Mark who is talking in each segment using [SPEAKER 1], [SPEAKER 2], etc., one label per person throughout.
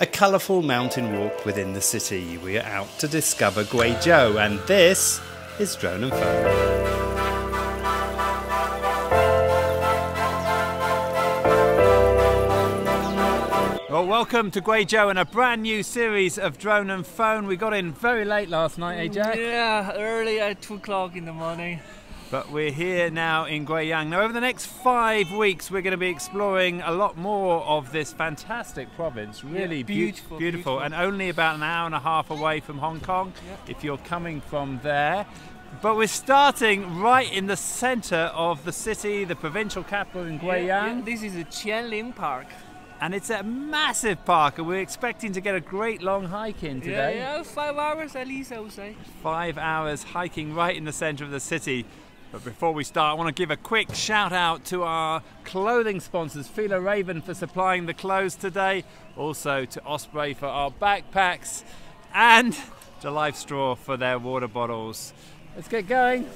[SPEAKER 1] A colourful mountain walk within the city. We are out to discover Guizhou, and this is Drone and Phone.
[SPEAKER 2] Well, welcome to Guizhou and a brand new series of Drone and Phone. We got in very late last night, eh, Jack?
[SPEAKER 3] Yeah, early at 2 o'clock in the morning.
[SPEAKER 2] But we're here now in Guiyang. Now, over the next five weeks, we're going to be exploring a lot more of this fantastic province. Really
[SPEAKER 3] Yeah, beautiful,
[SPEAKER 2] beautiful,
[SPEAKER 3] beautiful.
[SPEAKER 2] and only about an hour and a half away from Hong Kong
[SPEAKER 3] Yeah.
[SPEAKER 2] if you're coming from there. But we're starting right in the centre of the city, the provincial capital in
[SPEAKER 3] Yeah, yeah,
[SPEAKER 2] Guiyang.
[SPEAKER 3] this is a Qianling Park.
[SPEAKER 2] And it's a massive park, and we're expecting to get a great long hike in today.
[SPEAKER 3] Yeah, yeah, five hours at least, I would say.
[SPEAKER 2] five hours hiking right in the centre of the city. But before we start, I want to give a quick shout out to our clothing sponsors, Fjällräven for supplying the clothes today, also to Osprey for our backpacks, and to LifeStraw for their water bottles. Let's get going.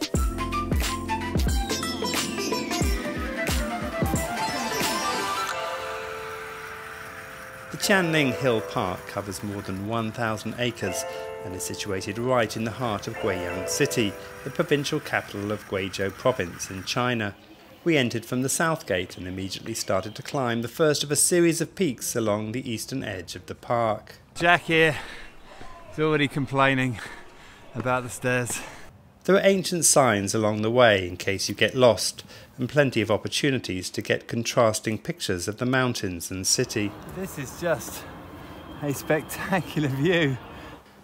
[SPEAKER 1] The Qianling Hill Park covers more than 1,000 acres and is situated right in the heart of Guiyang City, the provincial capital of Guizhou Province in China. We entered from the south gate and immediately started to climb the first of a series of peaks along the eastern edge of the park.
[SPEAKER 2] Jack here is already complaining about the stairs.
[SPEAKER 1] There are ancient signs along the way in case you get lost, and plenty of opportunities to get contrasting pictures of the mountains and city.
[SPEAKER 2] This is just a spectacular view.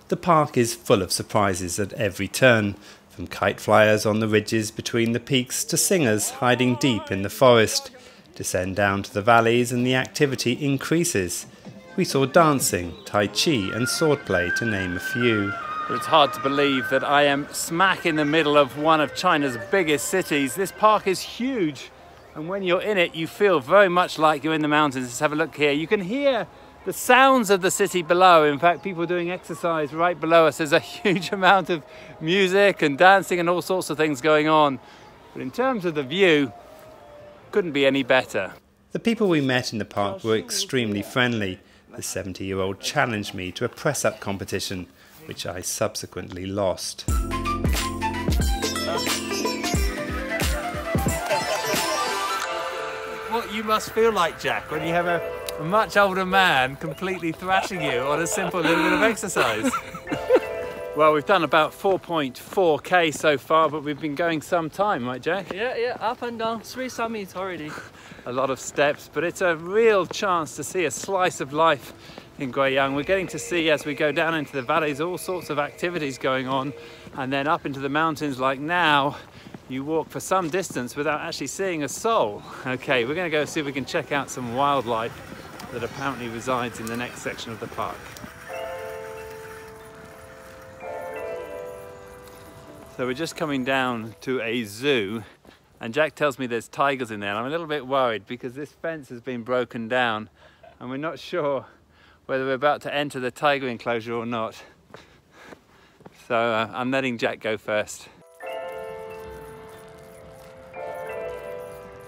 [SPEAKER 1] The park is full of surprises at every turn, from kite flyers on the ridges between the peaks to singers hiding deep in the forest. Descend down to the valleys and the activity increases. We saw dancing, tai chi, and swordplay to name a few.
[SPEAKER 2] It's hard to believe that I am smack in the middle of one of China's biggest cities. This park is huge, and when you're in it, you feel very much like you're in the mountains. Let's have a look here. You can hear the sounds of the city below. In fact, people doing exercise right below us. There's a huge amount of music and dancing and all sorts of things going on. But in terms of the view, couldn't be any better.
[SPEAKER 1] The people we met in the park were extremely friendly. The 70 year old challenged me to a press up competition, which I subsequently lost.
[SPEAKER 2] what you must feel like, Jack, when you have a, a much older man completely thrashing you on a simple little bit of exercise. well, we've done about 4.4k so far, but we've been going some time, right, Jack?
[SPEAKER 3] Yeah, yeah, up and down, three summits already.
[SPEAKER 2] A lot of steps, but it's a real chance to see a slice of life in Guiyang. We're getting to see as we go down into the valleys all sorts of activities going on, and then up into the mountains like now. You walk for some distance without actually seeing a soul. Okay, we're going to go see if we can check out some wildlife that apparently resides in the next section of the park. So we're just coming down to a zoo and Jack tells me there's tigers in there and I'm a little bit worried because this fence has been broken down and we're not sure whether we're about to enter the tiger enclosure or not. So uh, I'm letting Jack go first.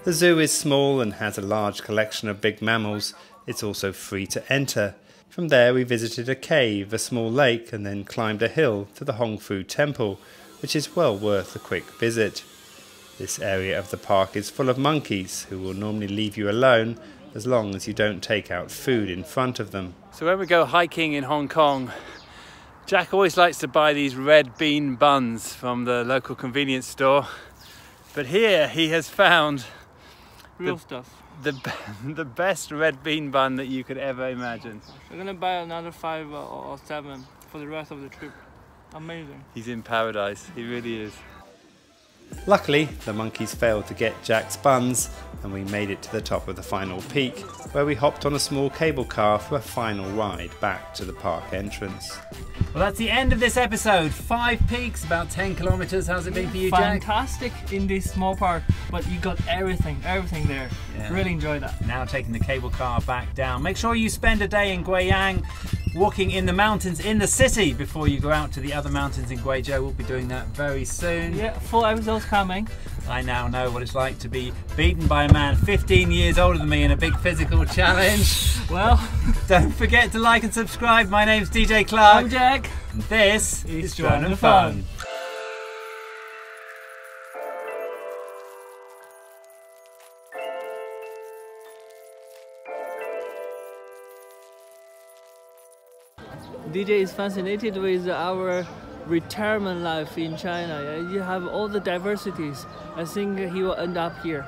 [SPEAKER 1] The zoo is small and has a large collection of big mammals. It's also free to enter. From there, we visited a cave, a small lake, and then climbed a hill to the Hongfu Temple, which is well worth a quick visit. This area of the park is full of monkeys who will normally leave you alone as long as you don't take out food in front of them.
[SPEAKER 2] So when we go hiking in Hong Kong, Jack always likes to buy these red bean buns from the local convenience store. But here he has found
[SPEAKER 3] Real
[SPEAKER 2] The-
[SPEAKER 3] stuff.
[SPEAKER 2] The, the best red bean bun that you could ever imagine.
[SPEAKER 3] We're gonna buy another five or, or seven for the rest of the trip. Amazing.
[SPEAKER 2] He's in paradise, he really is.
[SPEAKER 1] Luckily, the monkeys failed to get Jack's buns, and we made it to the top of the final peak, where we hopped on a small cable car for a final ride back to the park entrance.
[SPEAKER 2] Well, that's the end of this episode. Five peaks, about 10 kilometers. How's it been for you, Jack?
[SPEAKER 3] Fantastic in this small park, but you got everything, everything there.
[SPEAKER 2] Yeah.
[SPEAKER 3] Really enjoy that.
[SPEAKER 2] Now taking the cable car back down. Make sure you spend a day in Guiyang walking in the mountains in the city before you go out to the other mountains in Guizhou. We'll be doing that very soon.
[SPEAKER 3] Yeah, full episodes coming.
[SPEAKER 2] I now know what it's like to be beaten by a man 15 years older than me in a big physical challenge.
[SPEAKER 3] Well,
[SPEAKER 2] Don't forget to like and subscribe. My name's DJ Clark.
[SPEAKER 3] I'm Jack.
[SPEAKER 2] And this is Drone and
[SPEAKER 3] and
[SPEAKER 2] Fun.
[SPEAKER 3] Fun. DJ is fascinated with our retirement life in China. You have all the diversities. I think he will end up here.